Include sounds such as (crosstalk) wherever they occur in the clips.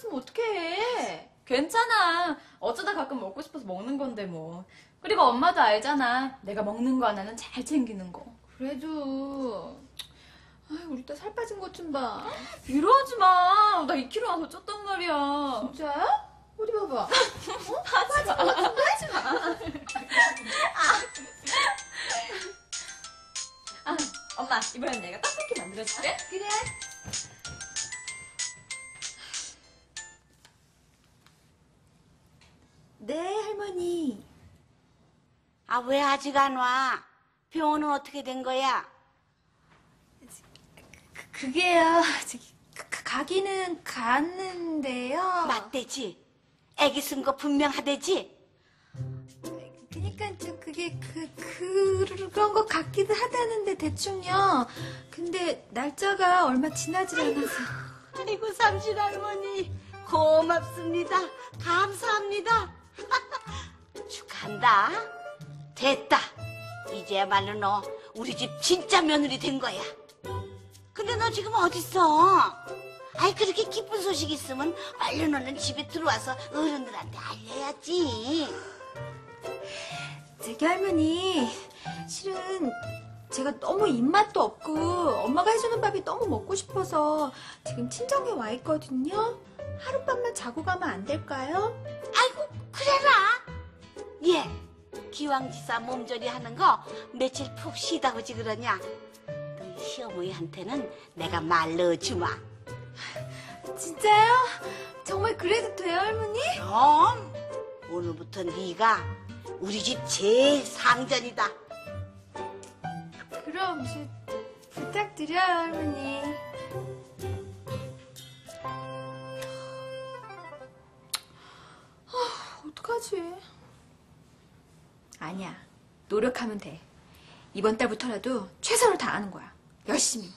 있으면 어떡해. 괜찮아. 어쩌다 가끔 먹고 싶어서 먹는 건데 뭐. 그리고 엄마도 알잖아. 내가 먹는 거 하나는 잘 챙기는 거. 그래도 아이, 우리 딸 살 빠진 것 좀 봐. 이러지 마. 나 2kg 와서 쪘단 말이야. 진짜야? 어디 봐봐. 할머니. 아, 왜 아직 안 와? 병원은 어떻게 된 거야? 그게요. 저기 가- 가- 가기는 갔는데요. 맞대지? 애기 쓴 거 분명하대지? 그니까 저 그게 그 그런 것 같기도 하다는데 대충요. 근데 날짜가 얼마 지나질 않아서. 아이고, 삼신 할머니. 고맙습니다. 감사합니다. (laughs) 축하한다. 됐다. 이제야말로 너 우리 집 진짜 며느리 된 거야. 근데 너 지금 어딨어? 아이 그렇게 기쁜 소식 있으면 얼른 얼른 집에 들어와서 어른들한테 알려야지. 저기 할머니 실은 제가 너무 입맛도 없고 엄마가 해주는 밥이 너무 먹고 싶어서 지금 친정에 와 있거든요. 하룻밤만 자고 가면 안 될까요? 아이고 그래라. 예. 기왕지사 몸조리 하는 거 며칠 푹 쉬다 오지 그러냐? 너희 시어머니한테는 내가 말 넣어주마. 진짜요? 정말 그래도 돼요 할머니? 그럼 오늘부터 네가 우리 집 제일 상전이다. 그럼 저 부탁드려요 할머니. 아, 어떡하지? 아니야. 노력하면 돼. 이번 달부터라도 최선을 다하는 거야. 열심히.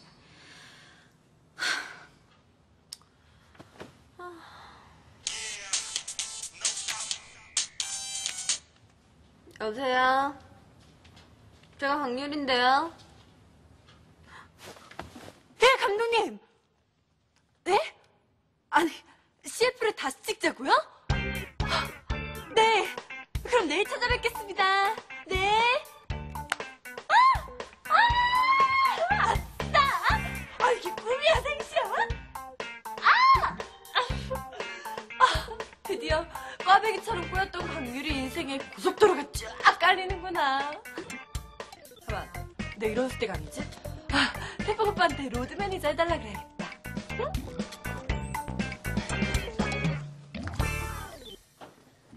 여보세요? 제가 강률인데요. 네, 감독님! 내일 찾아뵙겠습니다. 네! 아! 아! 아싸! 아, 이게 꿈이야, 생시야? 아! 아! 드디어 꽈배기처럼 꼬였던 강유리 인생에 고속도로가 쫙 깔리는구나. 잠깐만, 내 이런 때가 아니지? 아, 태풍 오빠한테 로드 매니저 해달라 그래야겠다.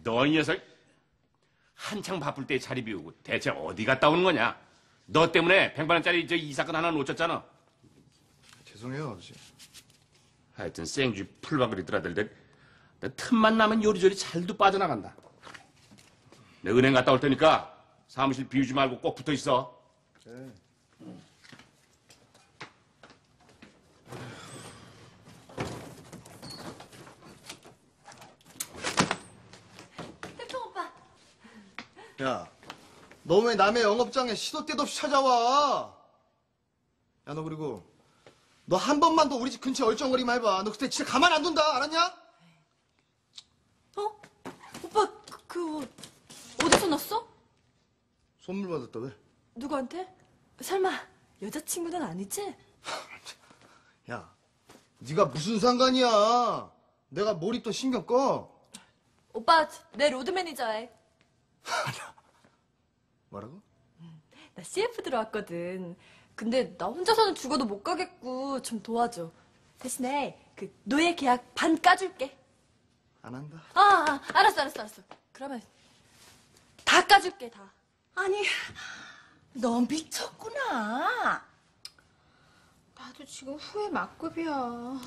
너이 녀석 한창 바쁠 때 자리 비우고 대체 어디 갔다 오는 거냐? 너 때문에 100만 원짜리 저 이 사건 하나 놓쳤잖아. 죄송해요, 아버지. 하여튼 생쥐 풀박을이더라들 내 틈만 나면 요리조리 잘도 빠져나간다. 내 은행 갔다 올 테니까 사무실 비우지 말고 꼭 붙어 있어. 네. 태풍 오빠. 야, 너 왜 남의 영업장에 시도 때도 없이 찾아와? 야, 너 그리고 너 한 번만 더 우리 집 근처에 얼쩡거리만 해봐. 너 그때 진짜 가만 안 둔다, 알았냐? 어? 오빠, 그, 그 옷, 어디서 났어? 선물 받았다, 왜? 누구한테? 설마, 여자친구는 아니지? (laughs) 야, 네가 무슨 상관이야? 내가 뭘 입던 신경 꺼? 오빠, 내 로드 매니저 해. (laughs) 뭐라고? 나 CF 들어왔거든. 근데 나 혼자서는 죽어도 못 가겠고 좀 도와줘. 대신에 그 노예 계약 반 까줄게. 안 한다. 아, 아 알았어, 알았어, 알았어. 그러면 다 까줄게, 다. 아니, 너 미쳤구나. 나도 지금 후회 막급이야.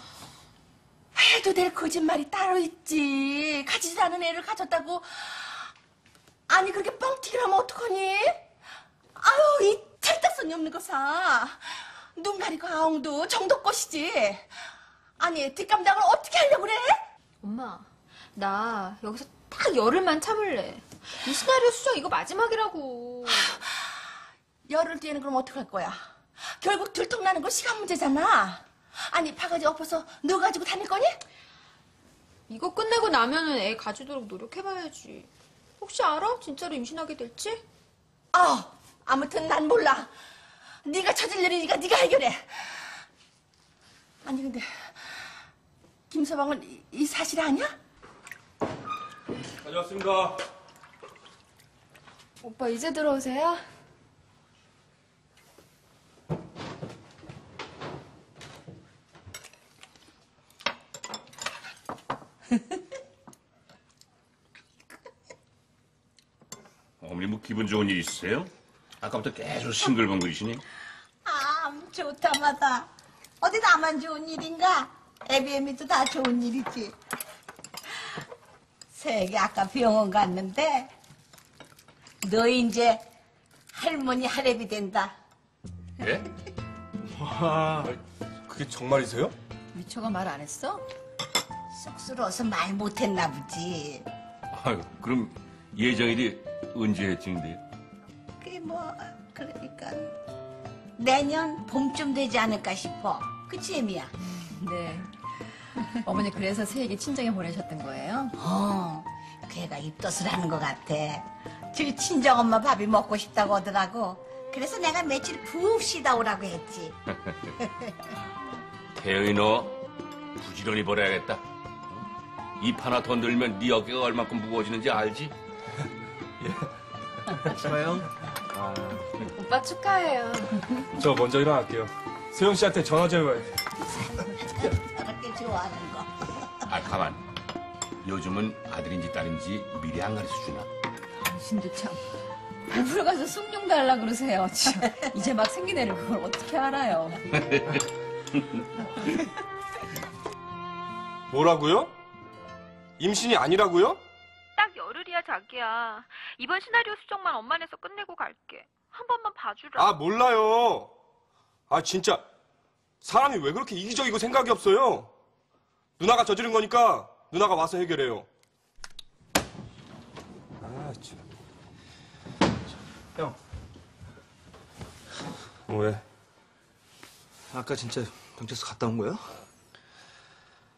해도 될 거짓말이 따로 있지. 가지도 않은 애를 가졌다고. 아니, 그렇게 뻥튀기를 하면 어떡하니? 아유, 이 찰떡선이 없는 거 사. 눈 가리고 아웅도 정도꽃이지. 아니, 뒷감당을 어떻게 하려고 그래? 엄마, 나 여기서 딱 열흘만 참을래. 이 시나리오 수정 이거 마지막이라고. 열흘 뒤에는 그럼 어떡할 거야? 결국 들통나는 거 시간 문제잖아. 아니, 바가지 엎어서 너 가지고 다닐 거니? 이거 끝내고 나면은 애 가지도록 노력해봐야지. 혹시 알아? 진짜로 임신하게 될지? 아, 아무튼 난 몰라. 네가 찾을 일이니까 네가 해결해. 아니 근데 김서방은 이, 이 사실 아니야? 다녀왔습니다. 오빠 이제 들어오세요? 어머니 뭐 기분 있으세요? 아까부터 계속 싱글벙글이시니? 아, 좋다마다. 어디 나만 좋은 일인가? 애비애미도 다 좋은 일이지. 세계 아까 병원 갔는데, 너 이제 할머니 할애비 된다. 예? 와, 그게 정말이세요? 미초가 말 안 했어? 쑥스러워서 말 못했나 보지. 아유, 그럼 예정일이 언제 해칭인데요? 뭐, 그러니까. 내년 봄쯤 되지 않을까 싶어. 그치, 애미야? 네. 어머니 그래서 새에게 친정에 보내셨던 거예요? 어, 걔가 입덧을 하는 것 같아. 저기 친정 엄마 밥이 먹고 싶다고 하더라고. 그래서 내가 며칠 푹 쉬다 오라고 했지. (laughs) 태영이 너 부지런히 벌어야겠다. 어? 입 하나 더 늘면 네 어깨가 얼마큼 무거워지는지 알지? 좋아요. 오빠 축하해요. 저 먼저 일어날게요. 세영 씨한테 전화 좀 해봐요. 저렇게 좋아하는 거. 아, 가만. 요즘은 아들인지 딸인지 미리 안 가르쳐 주나? 당신도 참. 부풀 가서 숭늉 달라 그러세요. 참. 이제 막 생긴 애를 그걸 어떻게 알아요? (laughs) 뭐라고요? 임신이 아니라고요? 딱 열흘이야 자기야. 이번 시나리오 수정만 엄마네서 끝내고 갈게. 한 번만 봐주라. 아, 몰라요. 아, 진짜. 사람이 왜 그렇게 이기적이고 생각이 없어요? 누나가 저지른 거니까 누나가 와서 해결해요. 아, 참. 형, 왜? 아까 진짜 경찰서 갔다 온 거야?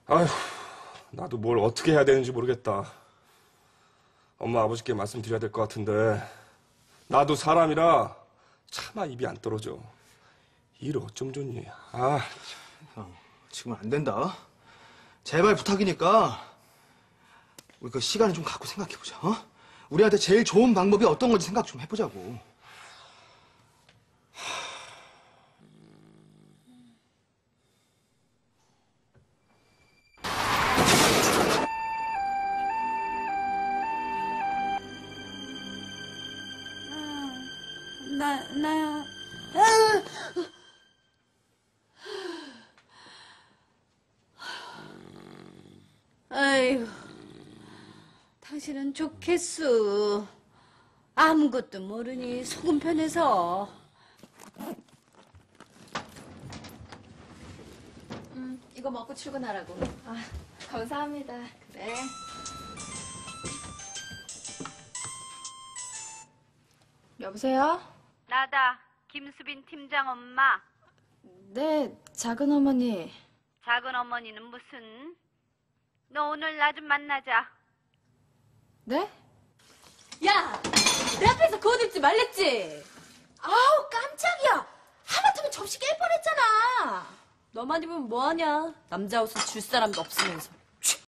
아휴, 나도 뭘 어떻게 해야 되는지 모르겠다. 엄마 아버지께 말씀드려야 될 것 같은데, 나도 사람이라 차마 입이 안 떨어져. 일 어쩜 좋니? 아, 형, 지금은 안 된다. 제발 부탁이니까 우리 그 시간을 좀 갖고 생각해보자. 어? 우리한테 제일 좋은 방법이 어떤 건지 생각 좀 해보자고. 나, 나, 아휴, 당신은 좋겠어. 아무것도 모르니 속은 편해서. 이거 먹고 출근하라고. 아, 감사합니다. 그래. 여보세요? 나다. 김수빈 팀장 엄마. 네, 작은 어머니. 작은 어머니는 무슨? 너 오늘 나 좀 만나자. 네? 야! 내 앞에서 그옷 입지 말랬지? 아우, 깜짝이야! 하마터면 접시 깰 뻔했잖아! 너만 입으면 뭐하냐? 남자 옷은 줄 사람도 없으면서.